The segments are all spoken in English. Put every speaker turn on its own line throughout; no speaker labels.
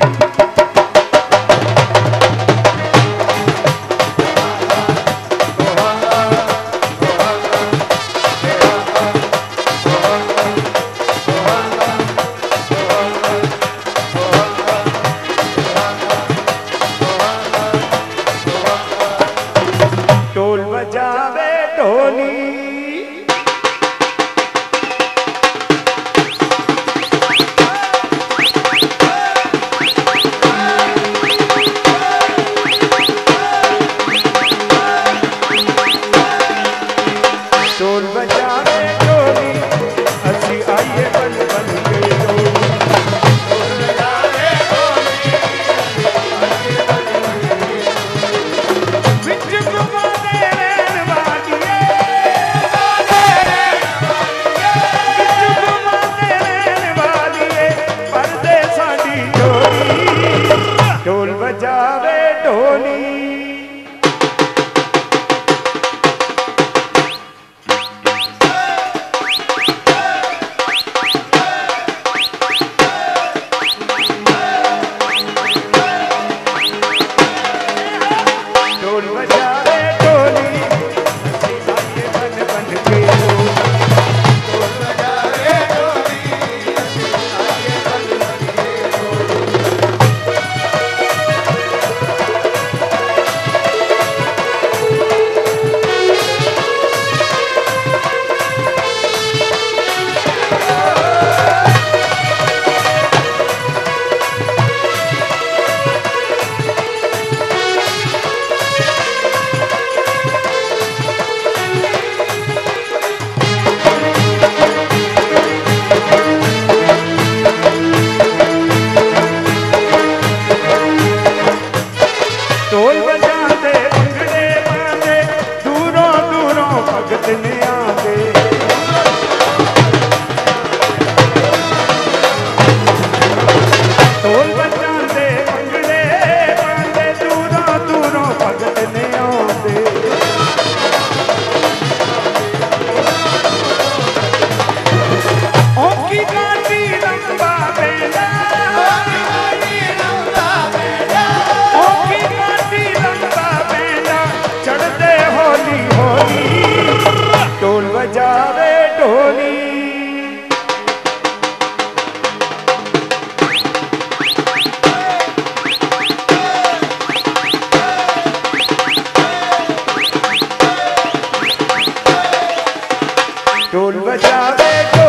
ढोल ਅਸੀਂ day.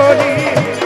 Holy